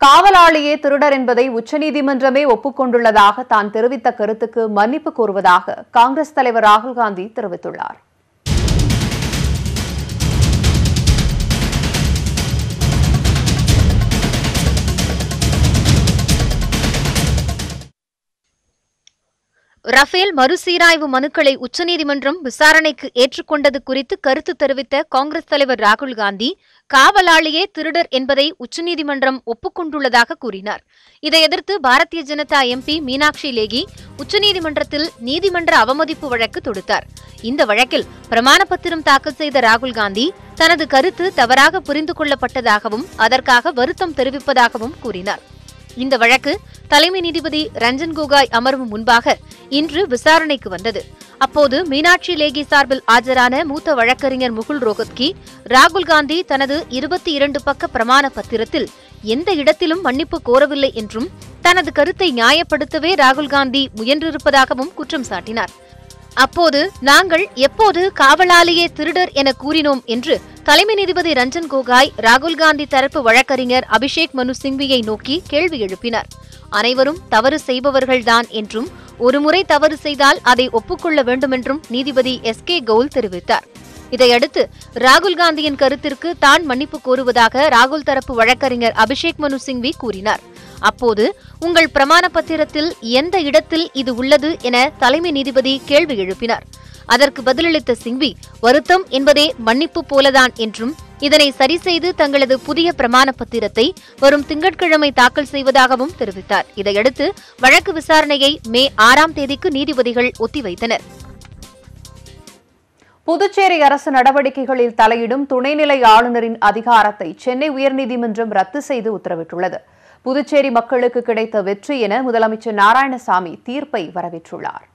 காவலாளியே திருடர் என்பதை உச்சநீதிமன்றமே ஒப்புக்கொண்டுள்ளதாக தான் தெரிவித்த கருத்துக்கு மன்னிப்பு கோருவதாக காங்கிரஸ் தலைவர் ராகுல் காந்தி தெரிவித்துள்ளார். ரஃபேல் மறுசீராய்வு மனுக்களை உச்சநீதிமன்றம் விசாரணைக்கு ஏற்றுக்கொண்டது குறித்து கருத்து தெரிவித்த காங்கிரஸ் தலைவர் ராகுல் காந்தி காவலாளியே திருடர் என்பதை உச்சநீதிமன்றம் ஒப்புக்கொண்டுள்ளதாக கூறினார். இதை எதிர்த்து பாரதிய ஜனதா எம்பி மீனாட்சி லேகி உச்சநீதிமன்றத்தில் நீதிமன்ற அவமதிப்பு வழக்கு தொடுத்தார். இந்த வழக்கில் பிரமாண பத்திரம் தாக்கல் செய்த ராகுல் காந்தி தனது கருத்து தவறாக புரிந்து கொள்ளப்பட்டதாகவும் அதற்காக வருத்தம் தெரிவிப்பதாகவும் கூறினார். இந்த வழக்கு தலைமை நீதிபதி ரஞ்சன் கோகாய் அமர்வு முன்பாக இன்று விசாரணைக்கு வந்தது. அப்போது மீனாட்சி லேகி சார்பில் ஆஜரான மூத்த வழக்கறிஞர் முகுல் ரோஹத்கி ராகுல் காந்தி தனது இருபத்தி இரண்டு பக்க பிரமாண பத்திரத்தில் எந்த இடத்திலும் மன்னிப்பு கோரவில்லை என்றும் தனது கருத்தை நியாயப்படுத்தவே ராகுல் காந்தி முயன்றிருப்பதாகவும் குற்றம் சாட்டினார். அப்போது நாங்கள் எப்போது காவலாலேயே திருடர் என கூறினோம் என்று தலைமை நீதிபதி ரஞ்சன் கோகாய் ராகுல் காந்தி தரப்பு வழக்கறிஞர் அபிஷேக் மனு சிங்வியை நோக்கி கேள்வி எழுப்பினார். அனைவரும் தவறு செய்பவர்கள்தான் என்றும் ஒருமுறை தவறு செய்தால் அதை ஒப்புக்கொள்ள வேண்டுமென்றும் நீதிபதி எஸ் கே கவுல் தெரிவித்தார். இதையடுத்து ராகுல் காந்தியின் கருத்திற்கு தான் மன்னிப்பு கோருவதாக ராகுல் தரப்பு வழக்கறிஞர் அபிஷேக் மனு சிங்வி கூறினார். அப்போது உங்கள் பிரமாண பத்திரத்தில் எந்த இடத்தில் இது உள்ளது என தலைமை நீதிபதி கேள்வி எழுப்பினார். அதற்கு பதிலளித்த சிங்வி வருத்தம் என்பதே மன்னிப்பு போலதான் என்றும் இதனை சரி செய்து தங்களது புதிய பிரமாண பத்திரத்தை வரும் திங்கட்கிழமை தாக்கல் செய்வதாகவும் தெரிவித்தார். இதையடுத்து வழக்கு விசாரணையை மே ஆறாம் தேதிக்கு நீதிபதிகள் ஒத்திவைத்தனர். புதுச்சேரி அரசு நடவடிக்கைகளில் தலையிடும் துணைநிலை ஆளுநரின் அதிகாரத்தை சென்னை உயர்நீதிமன்றம் ரத்து செய்து உத்தரவிட்டுள்ளது. புதுச்சேரி மக்களுக்கு கிடைத்த வெற்றி என முதலமைச்சர் நாராயணசாமி தீர்ப்பை வரவேற்றுள்ளார்.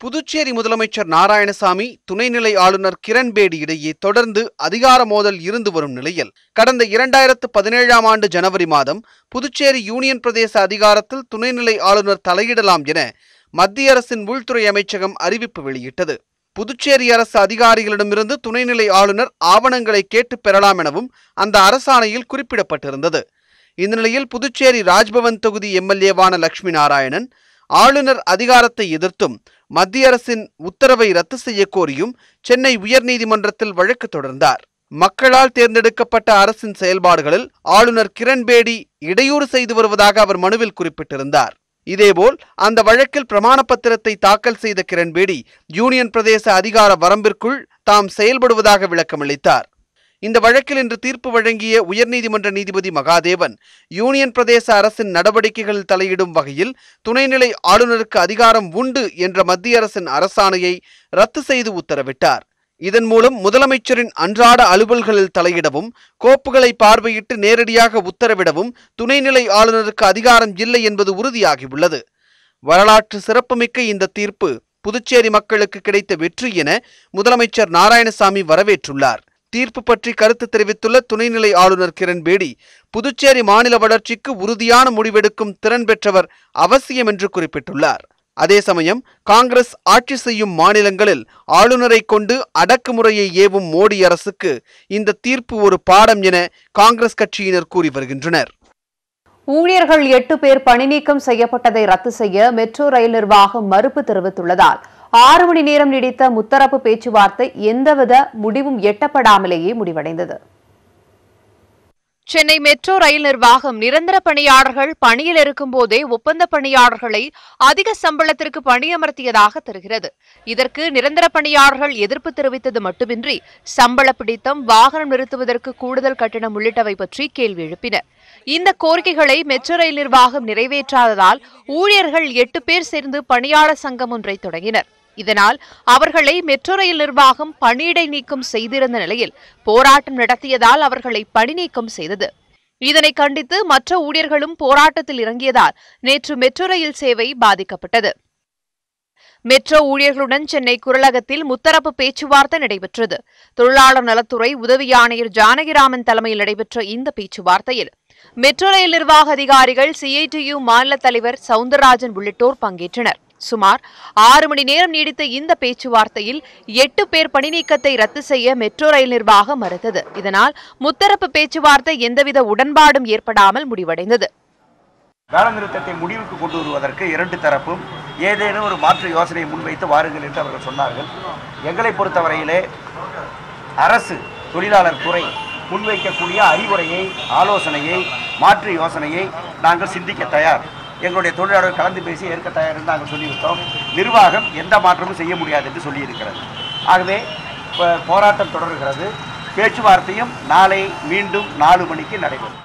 புதுச்சேரி முதலமைச்சர் நாராயணசாமி துணைநிலை ஆளுநர் கிரண்பேடி இடையே தொடர்ந்து அதிகார மோதல் இருந்து வரும் நிலையில் கடந்த இரண்டாயிரத்து பதினேழாம் ஆண்டு ஜனவரி மாதம் புதுச்சேரி யூனியன் பிரதேச அதிகாரத்தில் துணைநிலை ஆளுநர் தலையிடலாம் என மத்திய அரசின் உள்துறை அமைச்சகம் அறிவிப்பு வெளியிட்டது. புதுச்சேரி அரசு அதிகாரிகளிடமிருந்து துணைநிலை ஆளுநர் ஆவணங்களை கேட்டு பெறலாம் எனவும் அந்த அரசாணையில் குறிப்பிடப்பட்டிருந்தது. இந்த நிலையில் புதுச்சேரி ராஜ்பவன் தொகுதி எம்எல்ஏவான லட்சுமி நாராயணன் ஆளுநர் அதிகாரத்தை எதிர்த்தும் மத்திய அரசின் உத்தரவை ரத்து செய்ய கோரியும் சென்னை உயர்நீதிமன்றத்தில் வழக்கு தொடர்ந்தார். மக்களால் தேர்ந்தெடுக்கப்பட்ட அரசின் செயல்பாடுகளில் ஆளுநர் கிரண்பேடி இடையூறு செய்து வருவதாக அவர் மனுவில் குறிப்பிட்டிருந்தார். இதேபோல் அந்த வழக்கில் பிரமாண பத்திரத்தை தாக்கல் செய்த கிரண்பேடி யூனியன் பிரதேச அதிகார வரம்பிற்குள் தாம் செயல்படுவதாக விளக்கமளித்தார். இந்த வழக்கில் இன்று தீர்ப்பு வழங்கிய உயர்நீதிமன்ற நீதிபதி மகாதேவன் யூனியன் பிரதேச அரசின் நடவடிக்கைகளில் தலையிடும் வகையில் துணைநிலை ஆளுநருக்கு அதிகாரம் உண்டு என்ற மத்திய அரசின் அரசாணையை ரத்து செய்து உத்தரவிட்டார். இதன் மூலம் முதலமைச்சரின் அன்றாட அலுவல்களில் தலையிடவும் கோப்புகளை பார்வையிட்டு நேரடியாக உத்தரவிடவும் துணைநிலை ஆளுநருக்கு அதிகாரம் இல்லை என்பது உறுதியாகியுள்ளது. வரலாற்று சிறப்புமிக்க இந்த தீர்ப்பு புதுச்சேரி மக்களுக்கு கிடைத்த வெற்றி என முதலமைச்சர் நாராயணசாமி வரவேற்றுள்ளார். தீர்ப்பு பற்றி கருத்து தெரிவித்துள்ள துணைநிலை ஆளுநர் கிரண்பேடி புதுச்சேரி மாநில வளர்ச்சிக்கு உறுதியான முடிவெடுக்கும் திறன் பெற்றவர் அவசியம் என்று குறிப்பிட்டுள்ளார். அதே சமயம் காங்கிரஸ் ஆட்சி செய்யும் மாநிலங்களில் ஆளுநரை கொண்டு அடக்குமுறையை ஏவும் மோடி அரசுக்கு இந்த தீர்ப்பு ஒரு பாடம் என காங்கிரஸ் கட்சியினர் கூறி வருகின்றனர். ஊழியர்கள் எட்டு பேர் பணிநீக்கம் செய்யப்பட்டதை ரத்து செய்ய மெட்ரோ ரயில் நிர்வாகம் மறுப்பு தெரிவித்துள்ளதால் ஆறு மணி நேரம் நீடித்த முத்தரப்பு பேச்சுவார்த்தை எந்தவித முடிவும் எட்டப்படாமலேயே முடிவடைந்தது. சென்னை மெட்ரோ ரயில் நிர்வாகம் நிரந்தர பணியாளர்கள் பணியில் இருக்கும்போதே ஒப்பந்த பணியாளர்களை அதிக சம்பளத்திற்கு பணியமர்த்தியதாக தெரிகிறது. இதற்கு நிரந்தர பணியாளர்கள் எதிர்ப்பு தெரிவித்தது மட்டுமின்றி சம்பள பிடித்தம் வாகனம் நிறுத்துவதற்கு கூடுதல் கட்டணம் உள்ளிட்டவை பற்றி கேள்வி எழுப்பினர். இந்த கோரிக்கைகளை மெட்ரோ ரயில் நிர்வாகம் நிறைவேற்றாததால் ஊழியர்கள் எட்டு பேர் சேர்ந்து பணியாளர் சங்கம் ஒன்றை தொடங்கினர். இதனால் அவர்களை மெட்ரோ ரயில் நிர்வாகம் பணியிடை நீக்கம் செய்திருந்த நிலையில் போராட்டம் நடத்தியதால் அவர்களை பணி நீக்கம் செய்தது. இதனை கண்டித்து மற்ற ஊழியர்களும் போராட்டத்தில் இறங்கியதால் நேற்று மெட்ரோ ரயில் சேவை பாதிக்கப்பட்டது. மெட்ரோ ஊழியர்களுடன் சென்னை குரலகத்தில் முத்தரப்பு பேச்சுவார்த்தை நடைபெற்றது. தொழிலாளர் நலத்துறை உதவி ஆணையர் ஜானகிராமன் தலைமையில் நடைபெற்ற இந்த பேச்சுவார்த்தையில் மெட்ரோ ரயில் நிர்வாக அதிகாரிகள் சிஐடியு மாநில தலைவர் சவுந்தரராஜன் உள்ளிட்டோர் பங்கேற்றனர். சுமார் ஆறு மணி நேரம் நீடித்த இந்த பேச்சுவார்த்தையில் எட்டு பேர் பணிநீக்கத்தை ரத்து செய்ய மெட்ரோ ரயில் நிர்வாகம் மறுத்தது. இதனால் முத்தரப்பு பேச்சுவார்த்தை எந்தவித உடன்பாடும் ஏற்படாமல் முடிவடைந்தது. வேலை நிறுத்தத்தை முடிவுக்கு கொண்டு வருவதற்கு இரண்டு தரப்பும் ஏதேனும் ஒரு மாற்று யோசனையை முன்வைத்து வாருங்கள் என்று அவர்கள் சொன்னார்கள். எங்களை பொறுத்தவரையிலே அரசு தொழிலாளர் துறை முன்வைக்கக்கூடிய அறிவுரையை ஆலோசனையை மாற்று யோசனையை நாங்கள் சிந்திக்க தயார். எங்களுடைய தொழிலாளர்கள் கலந்து பேசி ஏற்க தயார் நாங்கள் சொல்லிவிட்டோம் நிர்வாகம் எந்த மாற்றமும் செய்ய முடியாது என்று சொல்லியிருக்கிறது. ஆகவே போராட்டம் தொடர்கிறது. பேச்சுவார்த்தையும் நாளை மீண்டும் நாலு மணிக்கு நடைபெறும்.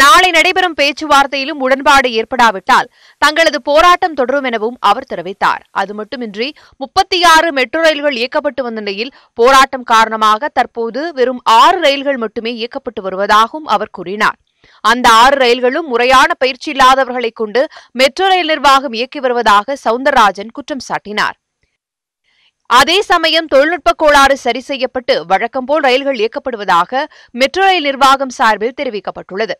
நாளை நடைபெறும் பேச்சுவார்த்தையிலும் உடன்பாடு ஏற்படாவிட்டால் தங்களது போராட்டம் தொடரும் எனவும் அவர் தெரிவித்தார். அது மட்டுமின்றி முப்பத்தி ஆறு மெட்ரோ ரயில்கள் இயக்கப்பட்டு வந்த நிலையில் போராட்டம் காரணமாக தற்போது வெறும் ஆறு ரயில்கள் மட்டுமே இயக்கப்பட்டு வருவதாகவும் அவர் கூறினார். அந்த ஆறு ரயில்களும் முறையான பயிற்சி இல்லாதவர்களை கொண்டு மெட்ரோ ரயில் நிர்வாகம் இயக்கி வருவதாக சவுந்தரராஜன் குற்றம் சாட்டினார். அதே சமயம் தொழில்நுட்ப கோளாறு சரி செய்யப்பட்டு வழக்கம்போல் ரயில்கள் இயக்கப்படுவதாக மெட்ரோ ரயில் நிர்வாகம் சார்பில் தெரிவிக்கப்பட்டுள்ளது.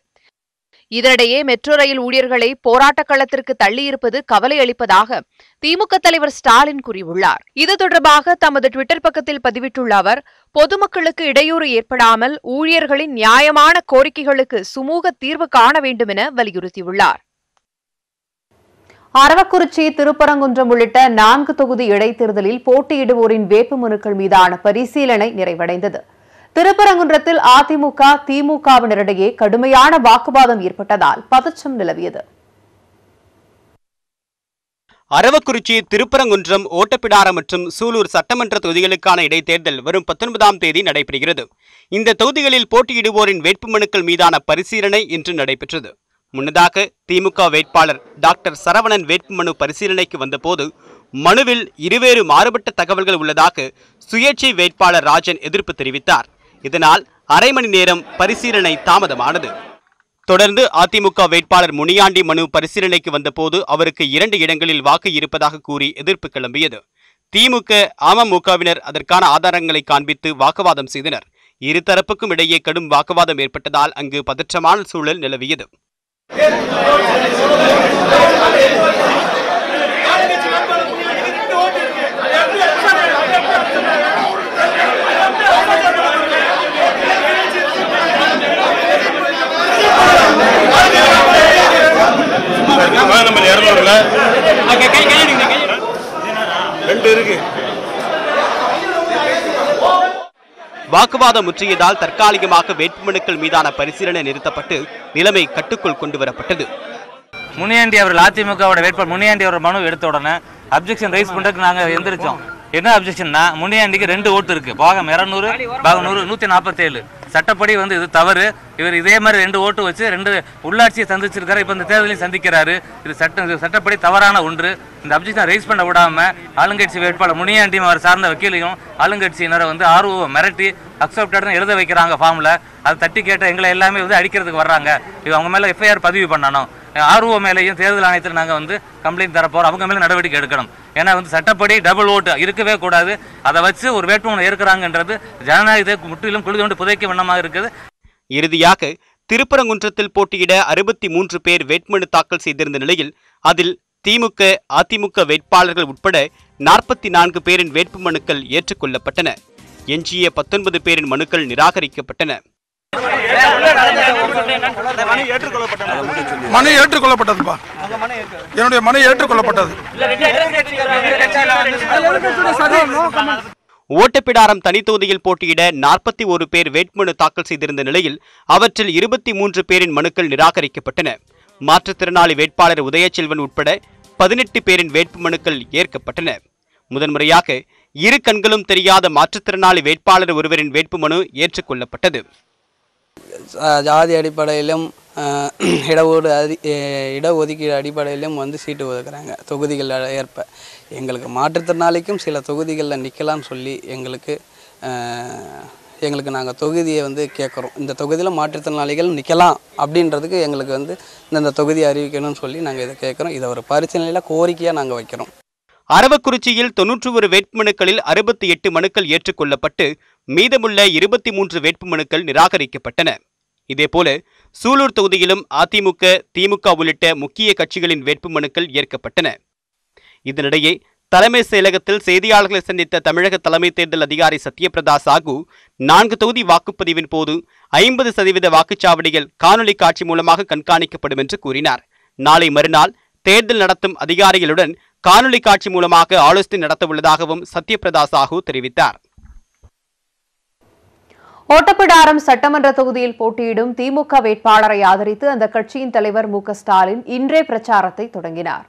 இதனிடையே மெட்ரோ ரயில் ஊழியர்களை போராட்டக் களத்திற்கு தள்ளியிருப்பது கவலை அளிப்பதாக திமுக தலைவர் ஸ்டாலின் கூறியுள்ளார். இது தொடர்பாக தமது டுவிட்டர் பக்கத்தில் பதிவிட்டுள்ள அவர் பொதுமக்களுக்கு இடையூறு ஏற்படாமல் ஊழியர்களின் நியாயமான கோரிக்கைகளுக்கு சுமூக தீர்வு காண வேண்டும் என வலியுறுத்தியுள்ளார். அரவக்குறிச்சி திருப்பரங்குன்றம் உள்ளிட்ட நான்கு தொகுதி இடைத்தேர்தலில் போட்டியிடுவோரின் வேட்புமனுக்கள் மீதான பரிசீலனை நிறைவடைந்தது. திருப்பரங்குன்றத்தில் அதிமுக திமுகவினரிடையே கடுமையான வாக்குவாதம் ஏற்பட்டதால் பதற்றம் நிலவியது. அரவக்குறிச்சி திருப்பரங்குன்றம் ஓட்டப்பிடாரம் மற்றும் சூலூர் சட்டமன்ற தொகுதிகளுக்கான இடைத்தேர்தல் வரும் பத்தொன்பதாம் தேதி நடைபெறுகிறது. இந்த தொகுதிகளில் போட்டியிடுவோரின் வேட்புமனுக்கள் மீதான பரிசீலனை இன்று நடைபெற்றது. முன்னதாக திமுக வேட்பாளர் டாக்டர் சரவணன் வேட்புமனு பரிசீலனைக்கு வந்தபோது மனுவில் இருவேறு மாறுபட்ட தகவல்கள் உள்ளதாக சுயேட்சை வேட்பாளர் ராஜன் எதிர்ப்பு தெரிவித்தார். இதனால் அரை மணி நேரம் பரிசீலனை தாமதமானது. தொடர்ந்து அதிமுக வேட்பாளர் முனியாண்டி மனு பரிசீலனைக்கு வந்தபோது அவருக்கு இரண்டு இடங்களில் வாக்கு இருப்பதாக கூறி எதிர்ப்பு கிளம்பியது. திமுக அமமுகவினர் அதற்கான ஆதாரங்களை காண்பித்து வாக்குவாதம் செய்தனர். இருதரப்புக்கும் இடையே கடும் வாக்குவாதம் ஏற்பட்டதால் அங்கு பதற்றமான சூழல் நிலவியது நம்பர் இரநூறுல ரெண்டு இருக்கு வாக்குவாதம் முற்றியதால் தற்காலிகமாக வேட்புமனுக்கள் மீதான பரிசீலனை நிறுத்தப்பட்டு நிலைமை கட்டுக்குள் கொண்டு வரப்பட்டது முனியாண்டி அவர்கள் அதிமுகவோட வேட்பாளர் முனியாண்டி அவர் மனு எடுத்த உடனே அப்ஜெக்ஷன் ரைஸ் பண்றதுக்கு நாங்க எந்திரிச்சோம். என்ன அப்ஜெக்ஷன்னா முனியாண்டிக்கு ரெண்டு ஓட்டு இருக்கு. பாகம் இரநூறு பாகம் நூறு நூத்தி நாற்பத்தேழு சட்டப்படி வந்து இது தவறு. இவர் இதே மாதிரி ரெண்டு ஓட்டு வச்சு ரெண்டு உள்ளாட்சியை சந்திச்சிருக்காரு. இப்போ இந்த தேர்தலையும் சந்திக்கிறாரு. இது சட்ட சட்டப்படி தவறான ஒன்று. இந்த அப்ஜெக்ஷன் ரைஸ் பண்ண விடாம ஆளுங்கட்சி வேட்பாளர் முனியாண்டியும் அவர் சார்ந்த வக்கீலையும் ஆளுங்கட்சியினரை வந்து ஆர்வம் மிரட்டி அக்செப்டட்னு எழுத வைக்கிறாங்க ஃபார்மில் அதை தட்டி கேட்ட எங்களை எல்லாமே வந்து அடிக்கிறதுக்கு வர்றாங்க. இது அவங்க மேலே எஃப்ஐஆர் பதிவு பண்ணணும். ஆர்வ மேலேயும் தேர்தல் ஆணையத்தில் நாங்கள் வந்து கம்ப்ளைண்ட் தரப்போகிறோம் அவங்க மேலே நடவடிக்கை எடுக்கணும். ஏன்னா வந்து சட்டப்படி டபுள் ஓட்டு இருக்கவே கூடாது. அதை வச்சு ஒரு வேட்புமனு ஏற்கிறாங்கன்றது ஜனநாயகத்தை முற்றிலும் குழுதொண்டு கொண்டு புதைக்க வண்ணமாக இருக்குது. இறுதியாக திருப்பரங்குன்றத்தில் போட்டியிட அறுபத்தி மூன்று பேர் வேட்புமனு தாக்கல் செய்திருந்த நிலையில் அதில் திமுக அதிமுக வேட்பாளர்கள் உட்பட நாற்பத்தி நான்கு பேரின் வேட்புமனுக்கள் ஏற்றுக்கொள்ளப்பட்டன. எஞ்சிய பத்தொன்பது பேரின் மனுக்கள் நிராகரிக்கப்பட்டன. மனு ஏற்றுக்கொள்ளப்பட்டதுப்பா. என்னுடைய மனு ஏற்றுக்கொள்ளப்பட்டது. ஓட்டப்பிடாரம் தனித்தொகுதியில் போட்டியிட நாற்பத்தி ஒரு பேர் வேட்புமனு தாக்கல் செய்திருந்த நிலையில் அவற்றில் இருபத்தி மூன்று பேரின் மனுக்கள் நிராகரிக்கப்பட்டன. மாற்றுத்திறனாளி வேட்பாளர் உதயச்செல்வன் உட்பட பதினெட்டு பேரின் வேட்புமனுக்கள் ஏற்கப்பட்டன. முதன்முறையாக இரு கண்களும் தெரியாத மாற்றுத்திறனாளி வேட்பாளர் ஒருவரின் வேட்புமனு ஏற்றுக்கொள்ளப்பட்டது. ஜாதி அடிப்படையிலும் இடஒடு அதி இடஒதுக்கீடு அடிப்படையிலும் வந்து சீட்டு ஒதுக்குறாங்க தொகுதிகள் ஏற்ப. எங்களுக்கு மாற்றுத்திறனாளிக்கும் சில தொகுதிகளில் நிற்கலாம்னு சொல்லி எங்களுக்கு எங்களுக்கு நாங்கள் தொகுதியை வந்து கேட்குறோம் இந்த தொகுதியில் மாற்றுத்திறனாளிகள் நிற்கலாம் அப்படின்றதுக்கு எங்களுக்கு வந்து இந்தந்த தொகுதியை அறிவிக்கணும்னு சொல்லி நாங்கள் இதை கேட்குறோம் இதை ஒரு பரிசீலனையில் கோரிக்கையாக நாங்கள் வைக்கிறோம். அரவக்குறிச்சியில் தொன்னூற்றி ஒரு வேட்புமனுக்களில் அறுபத்தி எட்டு மனுக்கள் ஏற்றுக்கொள்ளப்பட்டு மீதமுள்ள இருபத்தி மூன்று வேட்புமனுக்கள் நிராகரிக்கப்பட்டன. இதேபோல சூலூர் தொகுதியிலும் அதிமுக திமுக உள்ளிட்ட முக்கிய கட்சிகளின் வேட்புமனுக்கள் ஏற்கப்பட்டன. இதனிடையே தலைமை செயலகத்தில் செய்தியாளர்களை சந்தித்த தமிழக தலைமை தேர்தல் அதிகாரி சத்யபிரதா சாகு நான்கு தொகுதி வாக்குப்பதிவின் போது ஐம்பது சதவீத வாக்குச்சாவடிகள் காணொலி காட்சி மூலமாக கண்காணிக்கப்படும் என்று கூறினார். நாளை மறுநாள் தேர்தல் நடத்தும் அதிகாரிகளுடன் காணொலி காட்சி மூலமாக ஆலோசனை நடத்தவுள்ளதாகவும் சத்யபிரதா சாஹூ தெரிவித்தார். ஓட்டப்பிடாரம் சட்டமன்ற தொகுதியில் போட்டியிடும் திமுக வேட்பாளரை ஆதரித்து அந்த கட்சியின் தலைவர் மு ஸ்டாலின் இன்றே பிரச்சாரத்தை தொடங்கினார்.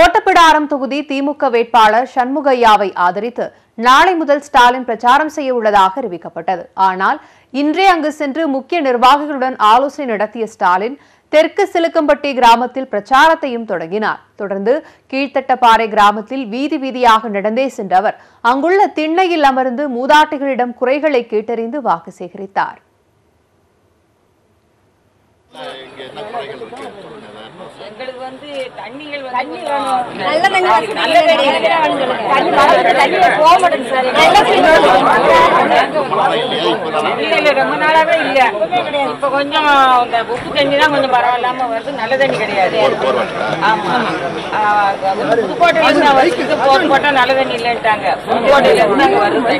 ஓட்டப்பிடாரம் தொகுதி திமுக வேட்பாளர் சண்முகையாவை ஆதரித்து நாளை முதல் ஸ்டாலின் பிரச்சாரம் செய்ய உள்ளதாக அறிவிக்கப்பட்டது. ஆனால் இன்றே அங்கு சென்று முக்கிய நிர்வாகிகளுடன் ஆலோசனை நடத்திய ஸ்டாலின் தெற்கு சிலுக்கம்பட்டி கிராமத்தில் பிரச்சாரத்தையும் தொடங்கினார். தொடர்ந்து கீழ்த்தட்டப்பாறை கிராமத்தில் வீதி வீதியாக நடந்தே சென்ற அவர் அங்குள்ள திண்ணையில் அமர்ந்து மூதாட்டிகளிடம் குறைகளை கேட்டறிந்து வாக்கு சேகரித்தார். எங்களுக்கு வந்து தண்ணிகள் வந்து நல்ல தண்ணி நல்ல தண்ணி தண்ணி போக மாட்டேங்குது சார். இல்ல இல்ல ரொம்ப நாளாவே இல்ல. இப்ப கொஞ்சம் இந்த உப்பு தண்ணி தான் கொஞ்சம் பரவாயில்லாம வருது. நல்ல தண்ணி கிடையாது. ஆமா. புதுக்கோட்டையில இருந்து வருஷத்துக்கு போர் போட்டா நல்ல தண்ணி இல்லைன்ட்டாங்க. புதுக்கோட்டையில இருந்து அங்க வருது.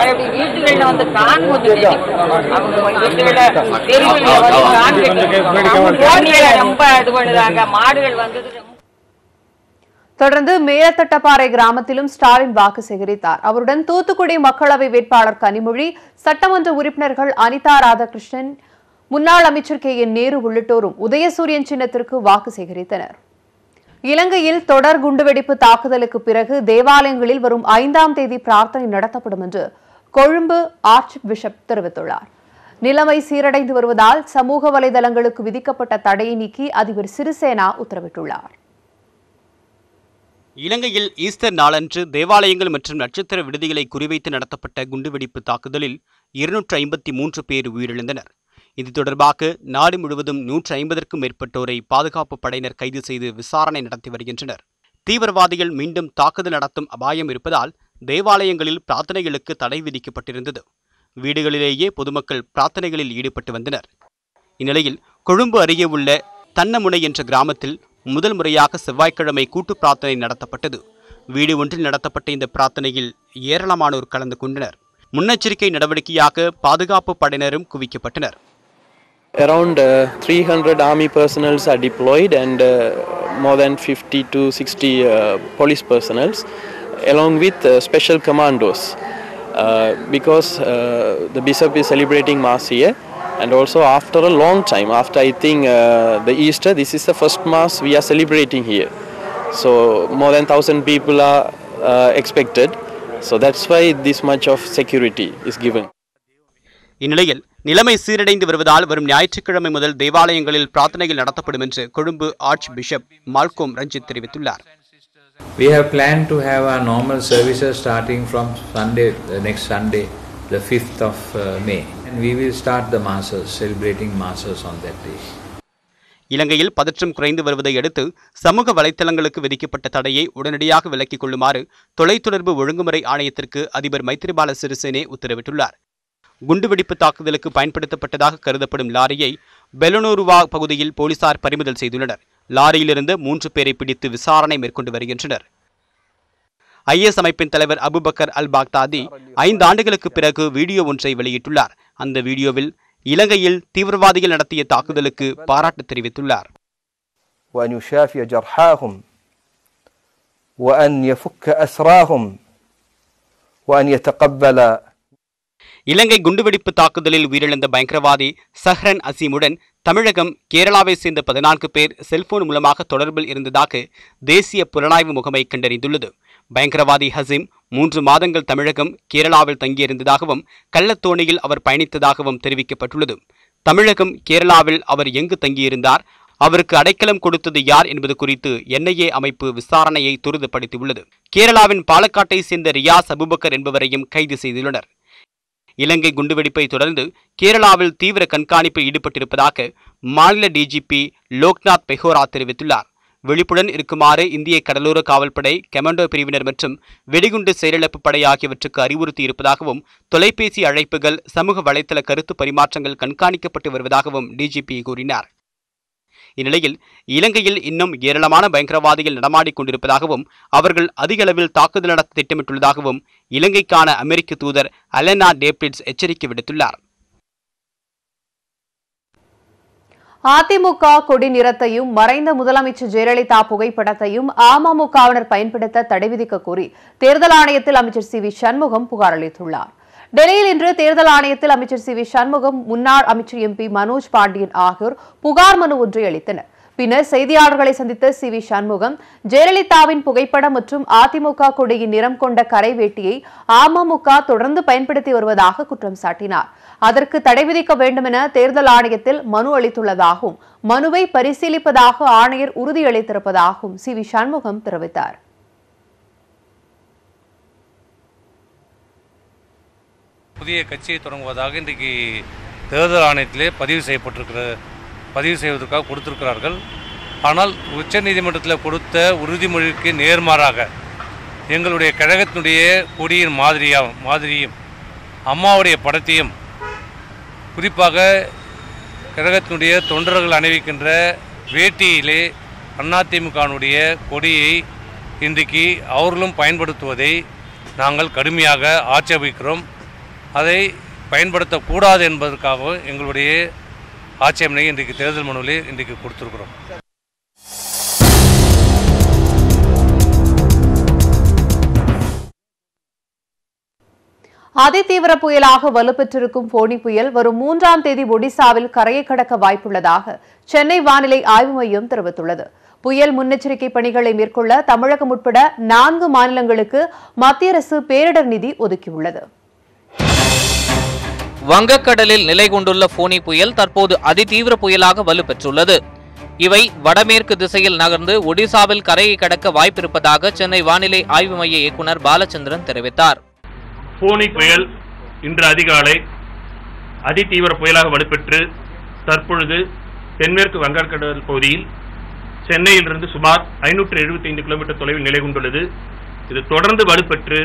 அப்படி வீட்டுகள்ல வந்து கான் வந்து அவங்க வீட்டுகள தெருவுல வந்து கான் கட்டி ரொம்ப இது பண்ணுறாங்க மாடுகள் வந்தது. தொடர்ந்து மேலத்தட்டப்பாறை கிராமத்திலும் ஸ்டாலின் வாக்கு சேகரித்தார். அவருடன் தூத்துக்குடி மக்களவை வேட்பாளர் கனிமொழி சட்டமன்ற உறுப்பினர்கள் அனிதா ராதாகிருஷ்ணன் முன்னாள் அமைச்சர் கே. என். நேரு உள்ளிட்டோரும் உதயசூரியன் சின்னத்திற்கு வாக்கு சேகரித்தனர். இலங்கையில் தொடர் குண்டுவெடிப்பு தாக்குதலுக்கு பிறகு தேவாலயங்களில் வரும் ஐந்தாம் தேதி பிரார்த்தனை நடத்தப்படும் என்று கொழும்பு ஆர்ச் பிஷப் தெரிவித்துள்ளார். நிலைமை சீரடைந்து வருவதால் சமூக வலைதளங்களுக்கு விதிக்கப்பட்ட தடையை நீக்கி அதிபர் சிறிசேனா உத்தரவிட்டுள்ளார். இலங்கையில் ஈஸ்டர் நாளன்று தேவாலயங்கள் மற்றும் நட்சத்திர விடுதிகளை குறிவைத்து நடத்தப்பட்ட குண்டுவெடிப்பு தாக்குதலில் இருநூற்று ஐம்பத்தி மூன்று பேர் உயிரிழந்தனர். இது தொடர்பாக நாடு முழுவதும் நூற்று ஐம்பதற்கும் மேற்பட்டோரை பாதுகாப்பு படையினர் கைது செய்து விசாரணை நடத்தி வருகின்றனர். தீவிரவாதிகள் மீண்டும் தாக்குதல் நடத்தும் அபாயம் இருப்பதால் தேவாலயங்களில் பிரார்த்தனைகளுக்கு தடை விதிக்கப்பட்டிருந்தது. வீடுகளிலேயே பொதுமக்கள் பிரார்த்தனைகளில் ஈடுபட்டு வந்தனர். இந்நிலையில் கொழும்பு அருகே உள்ள தன்னமுனை என்ற கிராமத்தில் முதல் முறையாக செவ்வாய்க்கிழமை கூட்டு பிரார்த்தனை நடத்தப்பட்டது. வீடு ஒன்றில் நடத்தப்பட்ட இந்த பிரார்த்தனையில் ஏராளமானோர் கலந்து கொண்டனர். முன்னெச்சரிக்கை நடவடிக்கையாக பாதுகாப்பு படையினரும் குவிக்கப்பட்டனர். Around uh, 300 army personnels are deployed and uh, more than 50 to 60 uh, police personnels, along with uh, special commandos. Because uh, the bishop is celebrating Mass here, and also after a long time, after I think uh, the Easter, this is the first Mass we are celebrating here. So more than 1000 people are uh, expected. So that's why this much of security is given. இந்நிலையில் நிலைமை சீரடைந்து வருவதால் வரும் ஞாயிற்றுக்கிழமை முதல் தேவாலயங்களில் பிரார்த்தனைகள் நடத்தப்படும் என்று Colombo archbishop Malcolm Ranjith தெரிவித்துள்ளார் We have planned to have our normal services starting from Sunday, the next Sunday, the 5th of uh, May. And we will start the masses, celebrating masses on that day. இலங்கையில் பதற்றம் குறைந்து வருவதை அடுத்து சமூக வலைத்தளங்களுக்கு விதிக்கப்பட்ட தடையை உடனடியாக விலக்கிக் கொள்ளுமாறு தொலைத்தொடர்பு ஒழுங்குமுறை ஆணையத்திற்கு அதிபர் மைத்திரிபால சிறிசேனே உத்தரவிட்டுள்ளார் குண்டுவெடிப்பு தாக்குதலுக்கு பயன்படுத்தப்பட்டதாக கருதப்படும் லாரியை பெலனூருவா பகுதியில் போலீசார் பறிமுதல் செய்துள்ளனர் லாரியிலிருந்து மூன்று பேரை பிடித்து விசாரணை மேற்கொண்டு வருகின்றனர். ஐஎஸ் அமைப்பின் தலைவர் அபுபக்கர் அல் பாக்தாதி ஐந்து ஆண்டுகளுக்கு பிறகு வீடியோ ஒன்றை வெளியிட்டுள்ளார். அந்த வீடியோவில் இலங்கையில் தீவிரவாதிகள் நடத்திய தாக்குதலுக்கு பாராட்டு தெரிவித்துள்ளார். இலங்கை குண்டுவெடிப்பு தாக்குதலில் உயிரிழந்த பயங்கரவாதி சஹ்ரன் அசீமுடன் தமிழகம் கேரளாவை சேர்ந்த பதினான்கு பேர் செல்போன் மூலமாக தொடர்பில் இருந்ததாக தேசிய புலனாய்வு முகமை கண்டறிந்துள்ளது. பயங்கரவாதி ஹசீம் மூன்று மாதங்கள் தமிழகம் கேரளாவில் தங்கியிருந்ததாகவும் கள்ளத்தோணியில் அவர் பயணித்ததாகவும் தெரிவிக்கப்பட்டுள்ளது. தமிழகம் கேரளாவில் அவர் எங்கு தங்கியிருந்தார்? அவருக்கு அடைக்கலம் கொடுத்தது யார் என்பது குறித்து என்ஐஏ அமைப்பு விசாரணையை துரிதப்படுத்தியுள்ளது. கேரளாவின் பாலக்காட்டை சேர்ந்த ரியாஸ் அபுபக்கர் என்பவரையும் கைது செய்துள்ளனர். இலங்கை குண்டுவெடிப்பை தொடர்ந்து கேரளாவில் தீவிர கண்காணிப்பில் ஈடுபட்டிருப்பதாக மாநில டிஜிபி லோக்நாத் பெஹோரா தெரிவித்துள்ளார். விழிப்புடன் இருக்குமாறு இந்திய கடலோர காவல்படை கமாண்டோ பிரிவினர் மற்றும் வெடிகுண்டு செயலிழப்பு படை ஆகியவற்றுக்கு அறிவுறுத்தியிருப்பதாகவும் தொலைபேசி அழைப்புகள் சமூக வலைதள கருத்து பரிமாற்றங்கள் கண்காணிக்கப்பட்டு வருவதாகவும் டிஜிபி கூறினார். இந்நிலையில் இலங்கையில் இன்னும் ஏராளமான பயங்கரவாதிகள் நடமாடிக் கொண்டிருப்பதாகவும் அவர்கள் அதிக அளவில் தாக்குதல் நடத்த திட்டமிட்டுள்ளதாகவும் இலங்கைக்கான அமெரிக்க தூதர் அலெனா டேபிட்ஸ் எச்சரிக்கை விடுத்துள்ளார். அதிமுக கொடி நிறத்தையும் மறைந்த முதலமைச்சர் ஜெயலலிதா புகைப்படத்தையும் அமமுகவினர் பயன்படுத்த தடை விதிக்க கோரி தேர்தல் ஆணையத்தில் அமைச்சர் சி வி சண்முகம் புகார் அளித்துள்ளார். டெல்லியில் இன்று தேர்தல் ஆணையத்தில் அமைச்சர் சி வி சண்முகம் முன்னாள் அமைச்சர் எம்பி மனோஜ் பாண்டியன் ஆகியோர் புகார் மனு ஒன்றை அளித்தனர். பின்னர் செய்தியாளர்களை சந்தித்த சி வி சண்முகம் ஜெயலலிதாவின் புகைப்படம் மற்றும் அதிமுக கொடியின் நிறம் கொண்ட கரை வேட்டியை அமமுக தொடர்ந்து பயன்படுத்தி வருவதாக குற்றம் சாட்டினார். அதற்கு தடை விதிக்க வேண்டுமென தேர்தல் ஆணையத்தில் மனு அளித்துள்ளதாகவும் மனுவை பரிசீலிப்பதாக ஆணையர் உறுதியளித்திருப்பதாகவும் சி வி சண்முகம் தெரிவித்தார். புதிய கட்சியை தொடங்குவதாக இன்றைக்கு தேர்தல் ஆணையத்திலே பதிவு செய்யப்பட்டிருக்கிற பதிவு செய்வதற்காக கொடுத்திருக்கிறார்கள். ஆனால் உச்சநீதிமன்றத்தில் கொடுத்த உறுதிமொழிக்கு நேர்மாறாக எங்களுடைய கழகத்தினுடைய கொடியின் மாதிரியாக மாதிரியும் அம்மாவுடைய படத்தையும் குறிப்பாக கழகத்தினுடைய தொண்டர்கள் அணிவிக்கின்ற வேட்டியிலே அதிமுகனுடைய கொடியை இன்றைக்கு அவர்களும் பயன்படுத்துவதை நாங்கள் கடுமையாக ஆட்சேபிக்கிறோம். அதை பயன்படுத்தக்கூடாது என்பதற்காக எங்களுடைய ஆட்சேபனை இன்றைக்கு தேர்தல் மனுவில் இன்றைக்கு கொடுத்துருக்குறோம். அதிதீவிர புயலாக வலுப்பெற்றிருக்கும் போனி புயல் வரும் மூன்றாம் தேதி ஒடிசாவில் கரையை கடக்க வாய்ப்புள்ளதாக சென்னை வானிலை ஆய்வு மையம் தெரிவித்துள்ளது. புயல் முன்னெச்சரிக்கை பணிகளை மேற்கொள்ள தமிழகம் உட்பட நான்கு மாநிலங்களுக்கு மத்திய அரசு பேரிடர் நிதி ஒதுக்கியுள்ளது. வங்கக்கடலில் நிலை கொண்டுள்ள போனி புயல் தற்போது அதிதீவிர புயலாக வலுப்பெற்றுள்ளது. இவை வடமேற்கு திசையில் நகர்ந்து ஒடிசாவில் கரையை கடக்க வாய்ப்பிருப்பதாக சென்னை வானிலை ஆய்வு மைய இயக்குநர் பாலச்சந்திரன் தெரிவித்தார். போனி புயல் இன்று அதிகாலை அதிதீவிர புயலாக வலுப்பெற்று தற்பொழுது தென்மேற்கு வங்கக்கடல் பகுதியில் சென்னையிலிருந்து சுமார் ஐநூற்று எழுபத்தைந்து கிலோமீட்டர் தொலைவில் நிலை கொண்டுள்ளது. இது தொடர்ந்து வலுப்பெற்று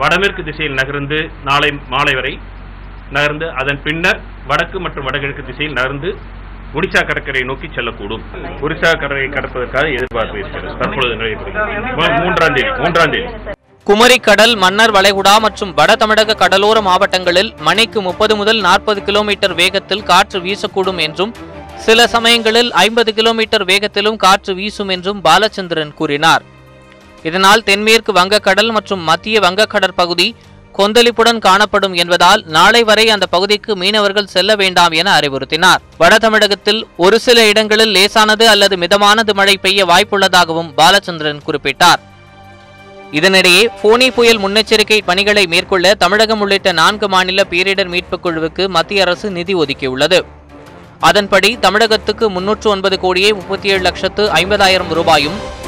வடமேற்கு திசையில் நகர்ந்து நாளை மாலை வரை நகர்ந்து அதன் பின்னர் வடக்கு மற்றும் வடகிழக்கு திசையில் நகர்ந்து ஒடிசா கடற்கரையை நோக்கி செல்லக்கூடும். ஒடிசா கடற்கரை கடப்பதற்காக எதிர்பார்ப்பு இருக்கிறது. தற்பொழுது மூன்றாம் தேதி மூன்றாம் தேதி. குமரி கடல் மன்னர் வளைகுடா மற்றும் வட தமிழக கடலோர மாவட்டங்களில் மணிக்கு முப்பது முதல் நாற்பது கிலோமீட்டர் வேகத்தில் காற்று வீசக்கூடும் என்றும் சில சமயங்களில் ஐம்பது கிலோமீட்டர் வேகத்திலும் காற்று வீசும் என்றும் பாலச்சந்திரன் கூறினார். இதனால் தென்மேற்கு வங்கக்கடல் மற்றும் மத்திய வங்கக்கடல் பகுதி கொந்தளிப்புடன் காணப்படும் என்பதால் நாளை வரை அந்த பகுதிக்கு மீனவர்கள் செல்ல வேண்டாம் என அறிவுறுத்தினார். வட தமிழகத்தில் ஒரு சில இடங்களில் லேசானது அல்லது மிதமானது மழை பெய்ய வாய்ப்புள்ளதாகவும் பாலச்சந்திரன் குறிப்பிட்டார். இதனிடையே போனி புயல் முன்னெச்சரிக்கை பணிகளை மேற்கொள்ள தமிழகம் உள்ளிட்ட நான்கு மாநில பேரிடர் மீட்புக் குழுவுக்கு மத்திய அரசு நிதி ஒதுக்கியுள்ளது. அதன்படி தமிழகத்துக்கு முன்னூற்று ஒன்பது கோடியே முப்பத்தி ஏழு லட்சத்து ஐம்பதாயிரம் ரூபாயும்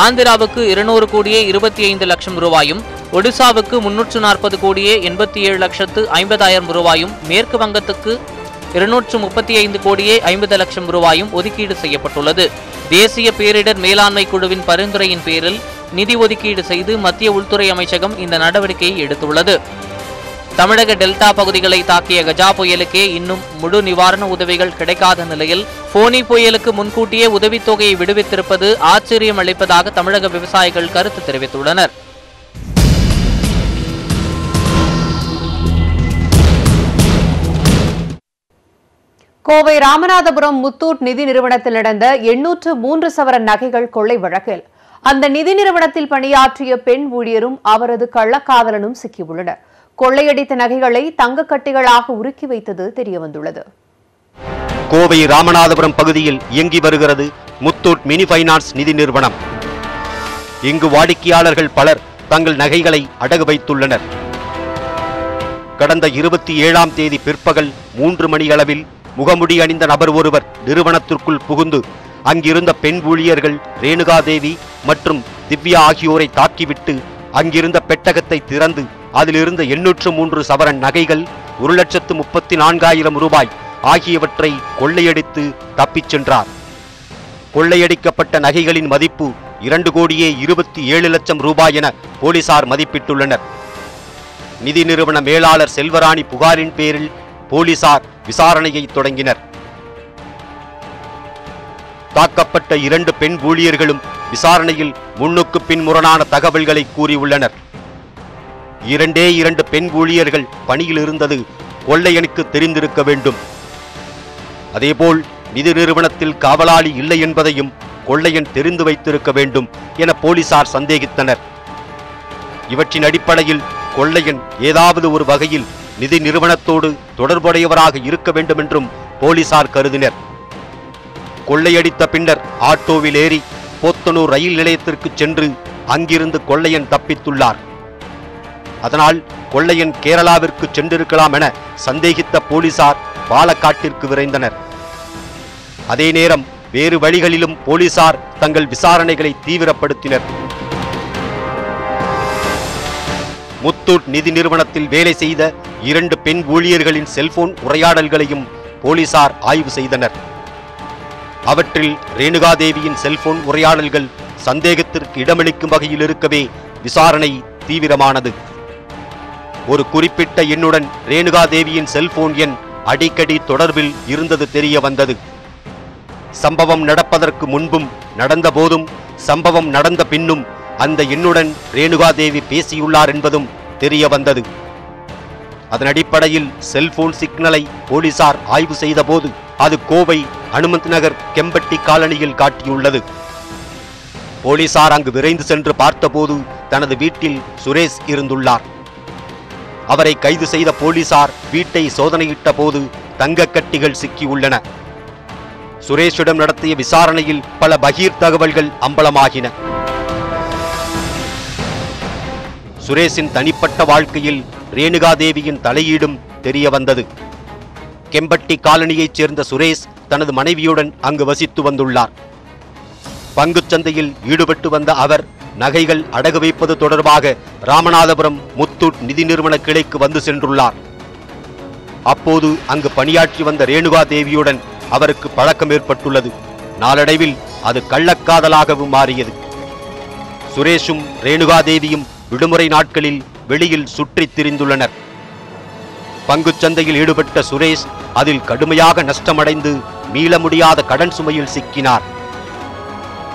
ஆந்திராவுக்கு இருநூறு கோடியே இருபத்தி ஐந்து லட்சம் ரூபாயும் ஒடிசாவுக்கு முன்னூற்று நாற்பது கோடியே எண்பத்தி ஏழு லட்சத்து ஐம்பதாயிரம் ரூபாயும் மேற்கு வங்கத்துக்கு இருநூற்று முப்பத்தி ஐந்து கோடியே ஐம்பது லட்சம் ரூபாயும் ஒதுக்கீடு செய்யப்பட்டுள்ளது. தேசிய பேரிடர் மேலாண்மை குழுவின் பரிந்துரையின் பேரில் நிதி ஒதுக்கீடு செய்து மத்திய உள்துறை அமைச்சகம் இந்த நடவடிக்கையை எடுத்துள்ளது. தமிழக டெல்டா பகுதிகளை தாக்கிய கஜா புயலுக்கே இன்னும் முழு நிவாரண உதவிகள் கிடைக்காத நிலையில் போனி புயலுக்கு முன்கூட்டியே உதவித்தொகையை விடுவித்திருப்பது ஆச்சரியம் அளிப்பதாக தமிழக விவசாயிகள் கருத்து தெரிவித்துள்ளனர். கோவை ராமநாதபுரம் முத்தூட் நிதி நிறுவனத்தில் நடந்த எண்ணூற்று மூன்று சவரன் நகைகள் கொள்ளை வழக்கில் அந்த நிதி நிறுவனத்தில் பணியாற்றிய பெண் ஊழியரும் அவரது கள்ளக்காதலனும் சிக்கியுள்ளனர். கொள்ளையடித்த நகைகளை தங்க கட்டிகளாக உருக்கி வைத்தது தெரியவந்துள்ளது. கோவை ராமநாதபுரம் பகுதியில் இயங்கி வருகிறது முத்தூட் மினி ஃபைனான்ஸ் நிதி நிறுவனம். இங்கு வாடிக்கையாளர்கள் பலர் தங்கள் நகைகளை அடகு வைத்துள்ளனர். கடந்த இருபத்தி ஏழாம் தேதி பிற்பகல் மூன்று மணியளவில் முகமுடி அணிந்த நபர் ஒருவர் நிறுவனத்திற்குள் புகுந்து அங்கிருந்த பெண் ஊழியர்கள் ரேணுகா தேவி மற்றும் திவ்யா ஆகியோரை தாக்கிவிட்டு அங்கிருந்த பெட்டகத்தை திறந்து அதிலிருந்த எண்ணூற்று மூன்று சவரன் நகைகள் ஒரு லட்சத்து முப்பத்தி நான்காயிரம் ரூபாய் ஆகியவற்றை கொள்ளையடித்து தப்பிச் சென்றார். கொள்ளையடிக்கப்பட்ட நகைகளின் மதிப்பு இரண்டு கோடியே இருபத்தி ஏழு லட்சம் ரூபாய் என போலீசார் மதிப்பிட்டுள்ளனர். நிதி நிறுவன மேலாளர் செல்வராணி புகாரின் பேரில் போலீசார் விசாரணையை தொடங்கினர். தாக்கப்பட்ட இரண்டு பெண் ஊழியர்களும் விசாரணையில் முன்னுக்கு பின் முரணான தகவல்களை கூறியுள்ளனர். இரண்டே இரண்டு பெண் ஊழியர்கள் பணியில் இருந்தது கொள்ளையனுக்கு தெரிந்திருக்க வேண்டும். அதேபோல் நிதி நிறுவனத்தில் காவலாளி இல்லை என்பதையும் கொள்ளையன் தெரிந்து வைத்திருக்க வேண்டும் என போலீசார் சந்தேகித்தனர். இவற்றின் அடிப்படையில் கொள்ளையன் ஏதாவது ஒரு வகையில் நிதி நிறுவனத்தோடு தொடர்புடையவராக இருக்க வேண்டும் என்றும் போலீசார் கருதினர். கொள்ளையடித்த பின்னர் ஆட்டோவில் ஏறி போத்தனூர் ரயில் நிலையத்திற்கு சென்று அங்கிருந்து கொள்ளையன் தப்பித்துள்ளார். அதனால் கொள்ளையன் கேரளாவிற்கு சென்றிருக்கலாம் என சந்தேகித்த போலீசார் பாலக்காட்டிற்கு விரைந்தனர். அதே நேரம் வேறு வழிகளிலும் போலீசார் தங்கள் விசாரணைகளை தீவிரப்படுத்தினர். முத்தூட் நிதி நிறுவனத்தில் வேலை செய்த இரண்டு பெண் ஊழியர்களின் செல்போன் உரையாடல்களையும் போலீசார் ஆய்வு செய்தனர். அவற்றில் ரேணுகாதேவியின் செல்போன் உரையாடல்கள் சந்தேகத்திற்கு இடமளிக்கும் வகையில் இருக்கவே விசாரணை தீவிரமானது. ஒரு குறிப்பிட்ட எண்ணுடன் ரேணுகாதேவியின் செல்போன் எண் அடிக்கடி தொடர்பில் இருந்தது தெரிய வந்தது. சம்பவம் நடப்பதற்கு முன்பும் நடந்த போதும் சம்பவம் நடந்த பின்னும் அந்த எண்ணுடன் ரேணுகாதேவி பேசியுள்ளார் என்பதும் தெரிய வந்தது. அதன் அடிப்படையில் செல்போன் சிக்னலை போலீசார் ஆய்வு செய்தபோது அது கோவை அனுமந்த் நகர் கெம்பட்டி காலனியில் காட்டியுள்ளது. போலீசார் அங்கு விரைந்து சென்று பார்த்தபோது தனது வீட்டில் சுரேஷ் இருந்துள்ளார். அவரை கைது செய்த போலீசார் வீட்டை சோதனையிட்ட போது தங்கக்கட்டிகள் சிக்கியுள்ளன. சுரேஷிடம் நடத்திய விசாரணையில் பல பகீர் தகவல்கள் அம்பலமாகின. சுரேஷின் தனிப்பட்ட வாழ்க்கையில் ரேணுகாதேவியின் தலையீடும் தெரிய வந்தது கெம்பட்டி காலனியைச் சேர்ந்த சுரேஷ் தனது மனைவியுடன் அங்கு வசித்து வந்துள்ளார். பங்குச்சந்தையில் ஈடுபட்டு வந்த அவர் நகைகள் அடகு வைப்பது தொடர்பாக ராமநாதபுரம் முத்தூட் நிதி நிறுவன கிளைக்கு வந்து சென்றுள்ளார். அப்போது அங்கு பணியாற்றி வந்த ரேணுகா தேவியுடன் அவருக்கு பழக்கம் ஏற்பட்டுள்ளது. நாளடைவில் அது கள்ளக்காதலாகவும் மாறியது. சுரேஷும் ரேணுகா தேவியும் விடுமுறை நாட்களில் வெளியில் சுற்றித் திரிந்துள்ளனர். பங்குச் சந்தையில் ஈடுபட்ட சுரேஷ் அதில் கடுமையாக நஷ்டமடைந்து மீள முடியாத கடன் சுமையில் சிக்கினார்.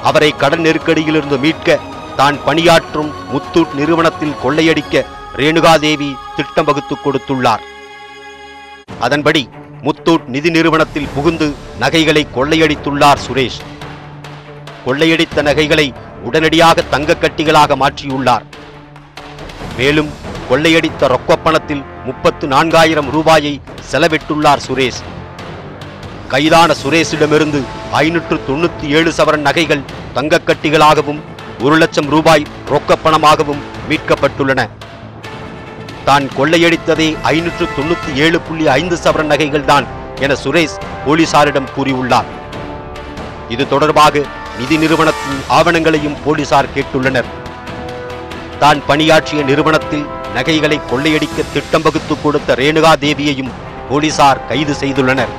அவரை கடன் நெருக்கடியிலிருந்து மீட்க தான் பணியாற்றும் முத்தூட் நிறுவனத்தில் கொள்ளையடிக்க ரேணுகாதேவி திட்டம் வகுத்து கொடுத்துள்ளார். அதன்படி முத்தூட் நிதி நிறுவனத்தில் புகுந்து நகைகளை கொள்ளையடித்துள்ளார் சுரேஷ். கொள்ளையடித்த நகைகளை உடனடியாக தங்கக் கட்டிகளாக மாற்றியுள்ளார். மேலும் கொள்ளையடித்த ரொக்க பணத்தில் முப்பத்து நான்காயிரம் ரூபாயை செலவிட்டுள்ளார் சுரேஷ். கைதான சுரேஷிடமிருந்து ஐநூற்று தொண்ணூத்தி ஏழு சவரன் நகைகள் தங்கக்கட்டிகளாகவும் ஒரு லட்சம் ரூபாய் ரொக்கப்பணமாகவும் மீட்கப்பட்டுள்ளன. தான் கொள்ளையடித்ததே ஐநூற்று தொண்ணூத்தி ஏழு புள்ளி ஐந்து சவரன் நகைகள்தான் என சுரேஷ் போலீசாரிடம் கூறியுள்ளார். இது தொடர்பாக நிதி நிறுவனத்தின் ஆவணங்களையும் போலீசார் கேட்டுள்ளனர். தான் பணியாற்றிய நிறுவனத்தில் நகைகளை கொள்ளையடிக்க திட்டம் வகுத்து கொடுத்த ரேணுகா தேவியையும் போலீசார் கைது செய்துள்ளனர்.